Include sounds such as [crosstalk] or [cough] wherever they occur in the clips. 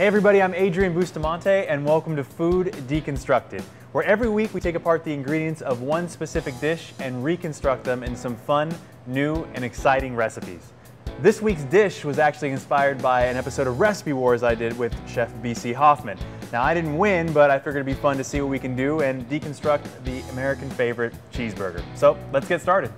Hey everybody, I'm Adrian Bustamante and welcome to Food Deconstructed, where every week we take apart the ingredients of one specific dish and reconstruct them in some fun, new, and exciting recipes. This week's dish was actually inspired by an episode of Recipe Wars I did with Chef BC Hoffman. Now I didn't win, but I figured it'd be fun to see what we can do and deconstruct the American favorite cheeseburger. So let's get started.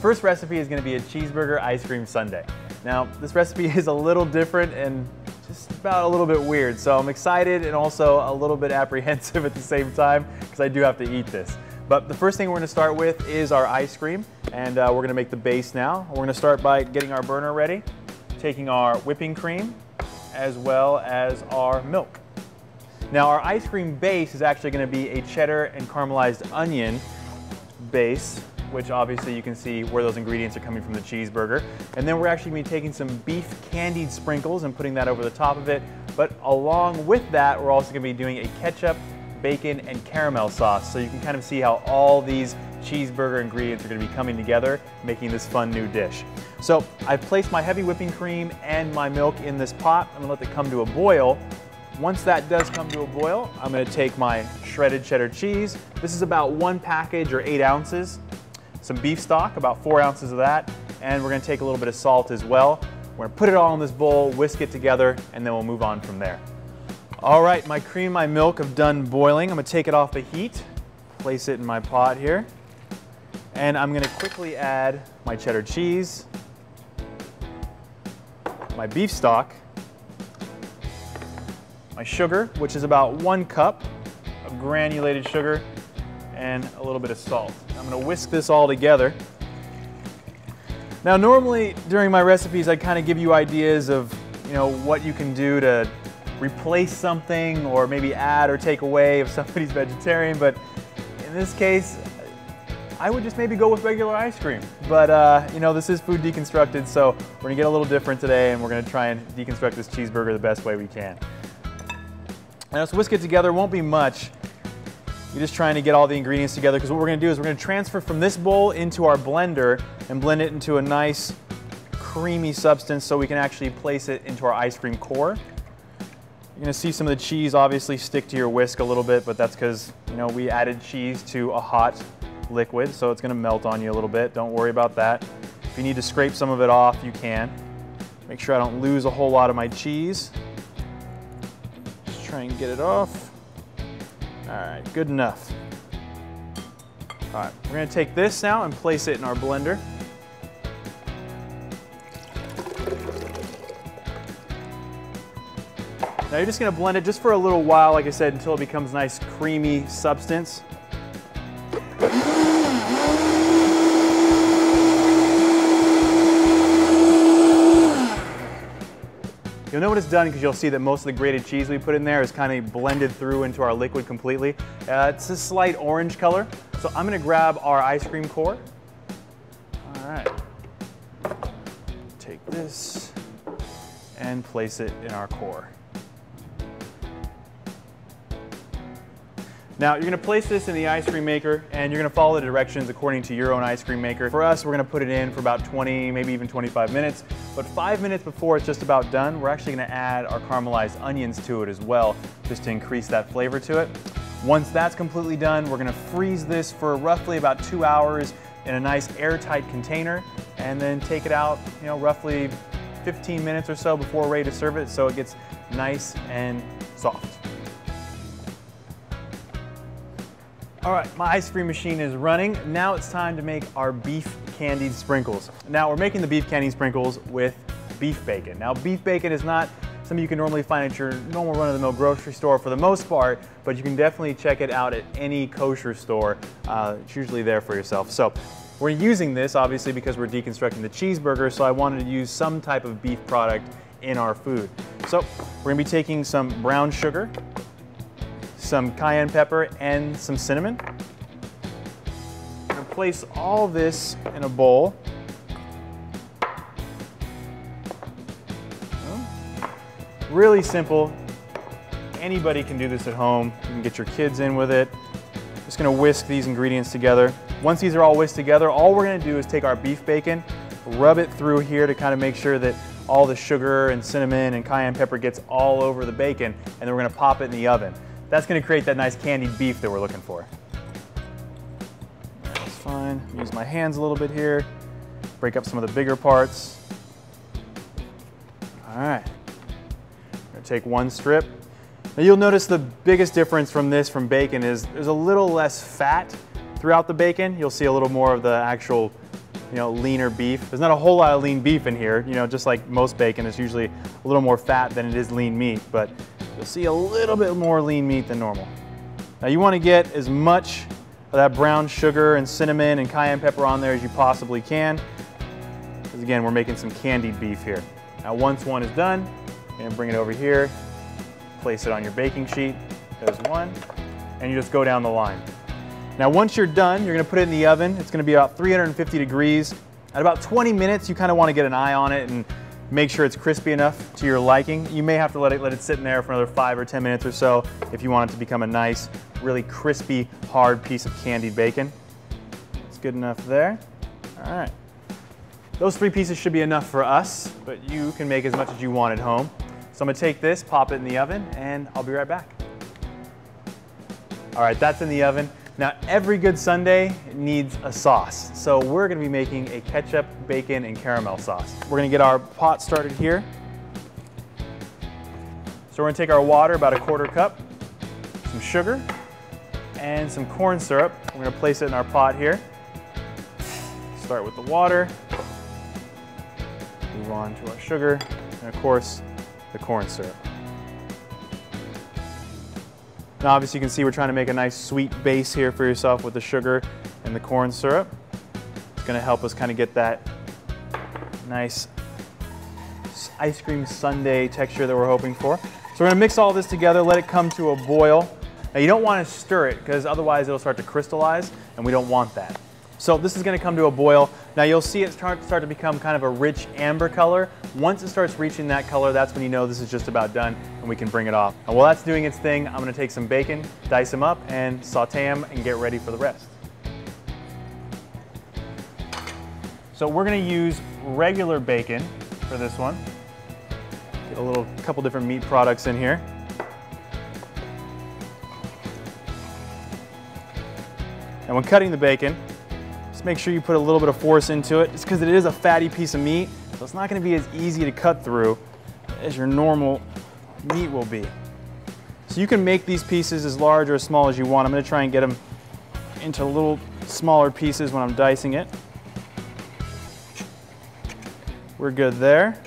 First recipe is going to be a cheeseburger ice cream sundae. Now, this recipe [laughs] is a little different and just about a little bit weird, so I'm excited and also a little bit [laughs] apprehensive at the same time because I do have to eat this. But the first thing we're going to start with is our ice cream, and uh, we're going to make the base now. We're going to start by getting our burner ready, taking our whipping cream, as well as our milk. Now our ice cream base is actually going to be a cheddar and caramelized onion base which obviously you can see where those ingredients are coming from the cheeseburger. And then we're actually to be taking some beef candied sprinkles and putting that over the top of it. But along with that, we're also going to be doing a ketchup, bacon, and caramel sauce. So you can kind of see how all these cheeseburger ingredients are going to be coming together, making this fun new dish. So I've placed my heavy whipping cream and my milk in this pot. I'm to let it come to a boil. Once that does come to a boil, I'm going to take my shredded cheddar cheese. This is about one package or eight ounces some beef stock, about four ounces of that, and we're gonna take a little bit of salt as well. We're gonna put it all in this bowl, whisk it together, and then we'll move on from there. All right, my cream my milk have done boiling. I'm gonna take it off the heat, place it in my pot here, and I'm gonna quickly add my cheddar cheese, my beef stock, my sugar, which is about one cup of granulated sugar, and a little bit of salt. I'm gonna whisk this all together. Now normally during my recipes I kind of give you ideas of you know what you can do to replace something or maybe add or take away if somebody's [laughs] vegetarian but in this case I would just maybe go with regular ice cream. But uh, you know, this is food deconstructed, so we're gonna get a little different today and we're gonna try and deconstruct this cheeseburger the best way we can. Now let's whisk it together, won't be much. You're just trying to get all the ingredients together because what we're going to do is we're going to transfer from this bowl into our blender and blend it into a nice creamy substance so we can actually place it into our ice cream core. You're going to see some of the cheese obviously stick to your whisk a little bit, but that's because you know we added cheese to a hot liquid, so it's going to melt on you a little bit. Don't worry about that. If you need to scrape some of it off, you can. Make sure I don't lose a whole lot of my cheese. Just try and get it off. All right, good enough. All right, we're gonna take this now and place it in our blender. Now you're just gonna blend it just for a little while, like I said, until it becomes nice creamy substance. You'll know when it's done because you'll see that most of the grated cheese we put in there is kind of blended through into our liquid completely. Uh, it's a slight orange color. So I'm gonna grab our ice cream core. All right. Take this and place it in our core. Now you're gonna place this in the ice cream maker and you're gonna follow the directions according to your own ice cream maker. For us, we're gonna put it in for about 20, maybe even 25 minutes. But five minutes before it's just about done, we're actually gonna add our caramelized onions to it as well, just to increase that flavor to it. Once that's completely done, we're gonna freeze this for roughly about two hours in a nice airtight container and then take it out, you know, roughly 15 minutes or so before we're ready to serve it so it gets nice and soft. All right, my ice cream machine is running. Now it's time to make our beef candied sprinkles. Now we're making the beef candied sprinkles with beef bacon. Now beef bacon is not something you can normally find at your normal run-of-the-mill grocery store for the most part, but you can definitely check it out at any kosher store. Uh, it's usually there for yourself. So we're using this obviously because we're deconstructing the cheeseburger, so I wanted to use some type of beef product in our food. So we're gonna be taking some brown sugar, some cayenne pepper, and some cinnamon. I'm place all this in a bowl. Really simple. Anybody can do this at home. You can get your kids in with it. Just gonna whisk these ingredients together. Once these are all whisked together, all we're gonna do is take our beef bacon, rub it through here to kind of make sure that all the sugar and cinnamon and cayenne pepper gets all over the bacon, and then we're gonna pop it in the oven. That's gonna create that nice candied beef that we're looking for. That's fine. Use my hands a little bit here. Break up some of the bigger parts. All right. Gonna take one strip. Now you'll notice the biggest difference from this from bacon is there's a little less fat throughout the bacon. You'll see a little more of the actual you know, leaner beef. There's not a whole lot of lean beef in here, you know, just like most bacon, it's usually a little more fat than it is lean meat, but you'll see a little bit more lean meat than normal. Now you want to get as much of that brown sugar and cinnamon and cayenne pepper on there as you possibly can, because again, we're making some candied beef here. Now once one is done, you're gonna bring it over here, place it on your baking sheet, there's one, and you just go down the line. Now once you're done, you're gonna put it in the oven. It's gonna be about 350 degrees. At about 20 minutes, you kind of wanna get an eye on it and make sure it's crispy enough to your liking. You may have to let it, let it sit in there for another five or 10 minutes or so if you want it to become a nice, really crispy, hard piece of candied bacon. It's good enough there. All right. Those three pieces should be enough for us, but you can make as much as you want at home. So I'm gonna take this, pop it in the oven, and I'll be right back. All right, that's in the oven. Now, every good sundae needs a sauce. So we're gonna be making a ketchup, bacon, and caramel sauce. We're gonna get our pot started here. So we're gonna take our water, about a quarter cup, some sugar, and some corn syrup. We're gonna place it in our pot here. Start with the water, move on to our sugar, and of course, the corn syrup. Now obviously you can see we're trying to make a nice sweet base here for yourself with the sugar and the corn syrup. It's gonna help us kind of get that nice ice cream sundae texture that we're hoping for. So we're gonna mix all this together, let it come to a boil. Now you don't wanna stir it because otherwise it'll start to crystallize and we don't want that. So this is gonna come to a boil. Now you'll see it start, start to become kind of a rich amber color. Once it starts reaching that color, that's when you know this is just about done and we can bring it off. And while that's doing its thing, I'm gonna take some bacon, dice them up, and saute them and get ready for the rest. So we're gonna use regular bacon for this one. Get a little couple different meat products in here. And when cutting the bacon, just make sure you put a little bit of force into it, just because it is a fatty piece of meat, so it's not gonna be as easy to cut through as your normal meat will be. So you can make these pieces as large or as small as you want. I'm gonna try and get them into little smaller pieces when I'm dicing it. We're good there.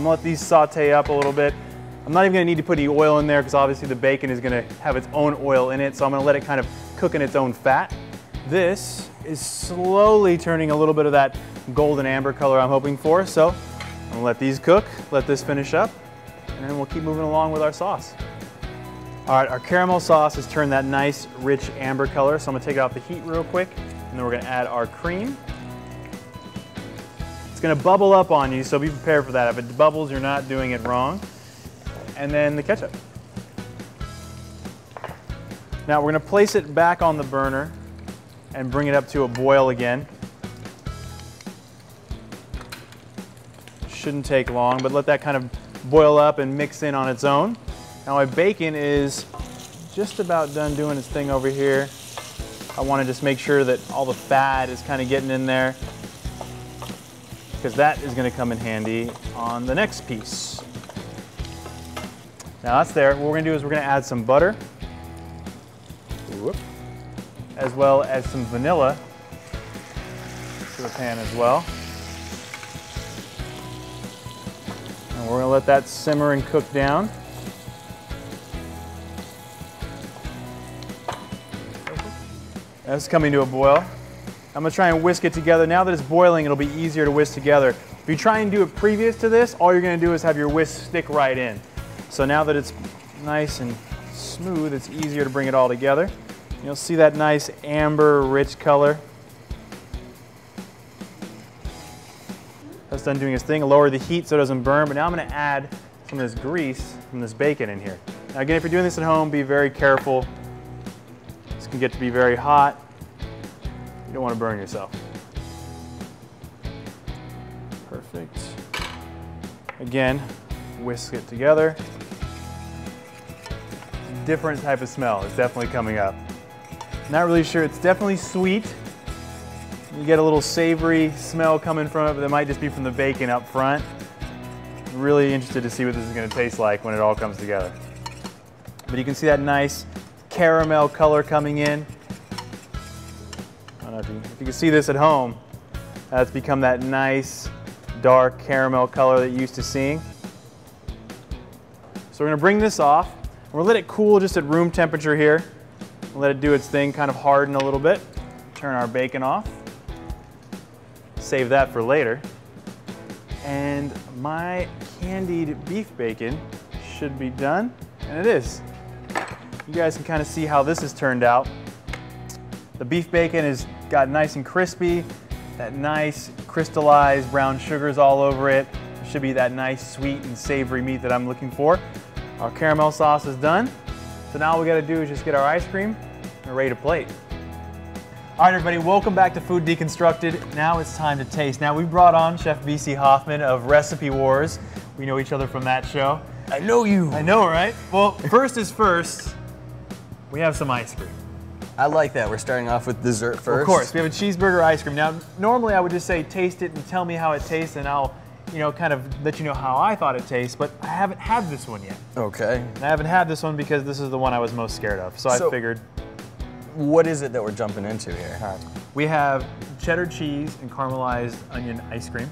I'm gonna let these saute up a little bit. I'm not even gonna need to put any oil in there because obviously the bacon is gonna have its own oil in it, so I'm gonna let it kind of cook in its own fat. This is slowly turning a little bit of that golden amber color I'm hoping for, so I'm gonna let these cook, let this finish up, and then we'll keep moving along with our sauce. All right, our caramel sauce has turned that nice, rich amber color, so I'm gonna take it off the heat real quick, and then we're gonna add our cream. It's gonna bubble up on you, so be prepared for that. If it bubbles, you're not doing it wrong. And then the ketchup. Now we're gonna place it back on the burner and bring it up to a boil again. Shouldn't take long, but let that kind of boil up and mix in on its own. Now my bacon is just about done doing its thing over here. I wanna just make sure that all the fat is kind of getting in there because that is going to come in handy on the next piece. Now that's there. What we're going to do is we're going to add some butter, Whoop. as well as some vanilla to the pan as well. And we're going to let that simmer and cook down. That's coming to a boil. I'm gonna try and whisk it together. Now that it's boiling, it'll be easier to whisk together. If you try and do it previous to this, all you're gonna do is have your whisk stick right in. So now that it's nice and smooth, it's easier to bring it all together. You'll see that nice amber rich color. That's done doing its thing. Lower the heat so it doesn't burn, but now I'm gonna add some of this grease from this bacon in here. Now again, if you're doing this at home, be very careful. This can get to be very hot. You don't wanna burn yourself. Perfect. Again, whisk it together. Different type of smell is definitely coming up. Not really sure, it's definitely sweet. You get a little savory smell coming from it, but that might just be from the bacon up front. Really interested to see what this is gonna taste like when it all comes together. But you can see that nice caramel color coming in. Don't know if you, if you can see this at home. That's become that nice dark caramel color that you're used to seeing. So we're gonna bring this off. We're gonna let it cool just at room temperature here. We'll let it do its thing, kind of harden a little bit. Turn our bacon off. Save that for later. And my candied beef bacon should be done, and it is. You guys can kind of see how this has turned out. The beef bacon has got nice and crispy, that nice crystallized brown sugars all over it. it. Should be that nice sweet and savory meat that I'm looking for. Our caramel sauce is done. So now all we gotta do is just get our ice cream and ready to plate. All right, everybody, welcome back to Food Deconstructed. Now it's time to taste. Now we brought on Chef BC Hoffman of Recipe Wars. We know each other from that show. I know you. I know, right? Well, first is first, we have some ice cream. I like that. We're starting off with dessert first. Of course, we have a cheeseburger ice cream. Now, normally I would just say taste it and tell me how it tastes and I'll, you know, kind of let you know how I thought it tastes, but I haven't had this one yet. Okay. I haven't had this one because this is the one I was most scared of. So, So- I figured What is it that we're jumping into here? we have cheddar cheese and caramelized onion ice cream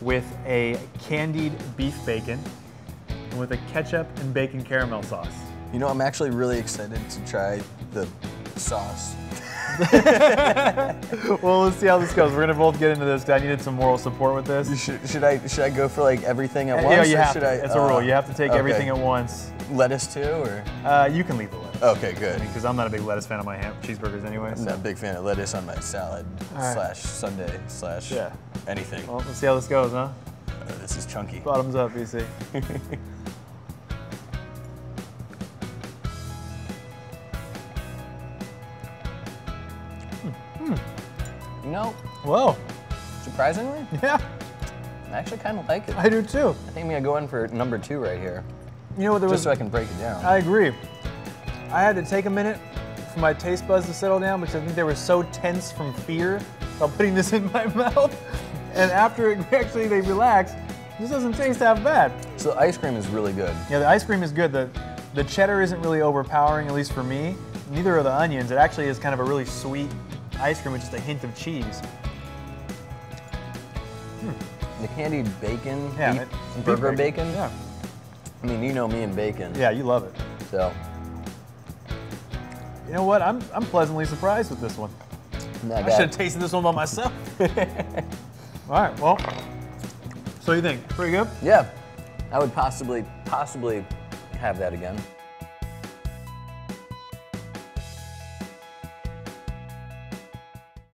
with a candied beef bacon and with a ketchup and bacon caramel sauce. You know, I'm actually really excited to try the sauce. [laughs] Well, let's see how this goes. We're gonna both get into this. I needed some moral support with this. Should, should I should I go for like everything at once? Yeah, you have should to. I, it's a rule. uh, You have to take okay. everything at once. Lettuce too, or Uh, you can leave the lettuce. okay, good. Because I'm not a big lettuce fan of my ham cheeseburgers anyway. I'm not a big fan of lettuce on my salad right. slash sundae slash Yeah. anything. Well, let's see how this goes, huh? Uh, this is chunky. Bottoms up, BC. [laughs] know, Whoa. surprisingly, Yeah, I actually kind of like it. I do too. I think I'm gonna go in for number two right here, You know what? There was. just so I can break it down. I agree. I had to take a minute for my taste buds to settle down because I think they were so tense from fear of putting this [laughs] in my mouth. And after it [laughs] actually they relaxed, this doesn't taste half bad. so the ice cream is really good. Yeah, the ice cream is good. The the cheddar isn't really overpowering, at least for me. Neither are the onions. It actually is kind of a really sweet ice cream with just a hint of cheese. Hmm. The candied bacon, Yeah, beef- it- burger bacon. Yeah. I mean, you know me and bacon. Yeah, you love it. So You know what? I'm I'm pleasantly surprised with this one. I should have tasted this one by myself. [laughs] All right, well. So you think pretty good? Yeah, I would possibly possibly have that again.